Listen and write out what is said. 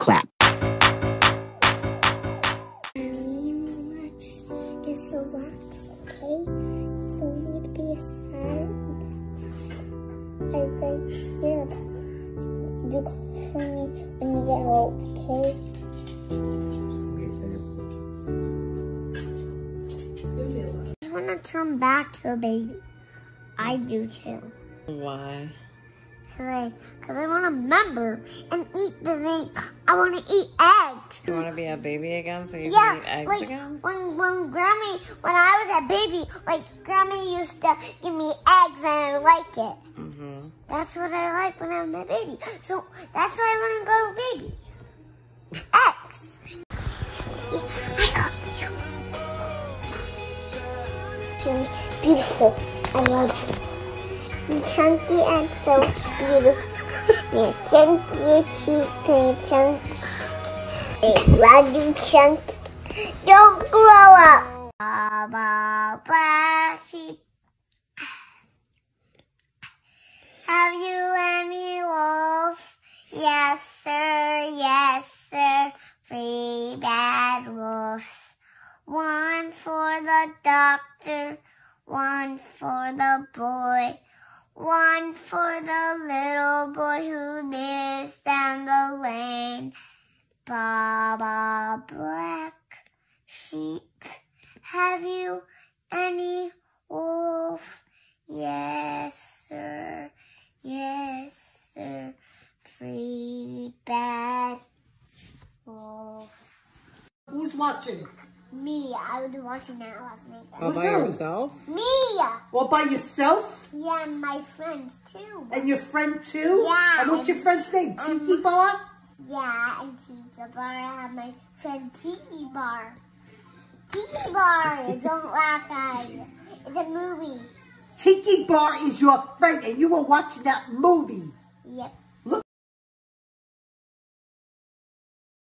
Clap. Just relax, okay? Don't be sad. I right here. You call for me when you get home, okay? I just want to turn back to a baby. I do too. Why? Cause I, cause I want to remember and eat the thing. I want to eat eggs. You want to be a baby again so you Yeah, can eat eggs like again? when when Grammy when I was a baby, like Grammy used to give me eggs and I like it. Mm-hmm. That's what I like when I'm a baby. So that's why I want to go baby. Eggs. See, I got you. See, beautiful. I love you. You're chunky and so beautiful. You're chunky, you're cheap, you're chunky. I love you, chunky. Don't grow up. Baba black. Have you any wolf? Yes, sir, yes, sir. Three bad wolves. One for the doctor, one for the boy, one for the little boy who lives down the lane. Baba Black Sheep, have you any wolf? Yes, sir. Yes, sir. Three bad wolves. Who's watching? Me, I was watching that last night. All by Woohoo. yourself? Me! All by yourself? Yeah, and my friend too. And your friend too? Yeah. And what's your friend's name? Um, Tiki Bar? Yeah, and Tiki Bar. I have my friend Tiki Bar. Tiki Bar! Don't laugh, guys. It's a movie. Tiki Bar is your friend and you were watching that movie. Yep.